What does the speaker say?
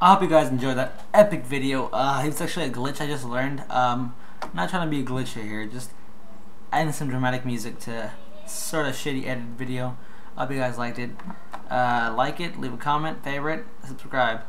I hope you guys enjoyed that epic video. Uh, it's actually a glitch I just learned. Um, I'm not trying to be a glitcher here, just adding some dramatic music to sort of shitty edited video. I hope you guys liked it. Uh, like it, leave a comment, favorite, subscribe.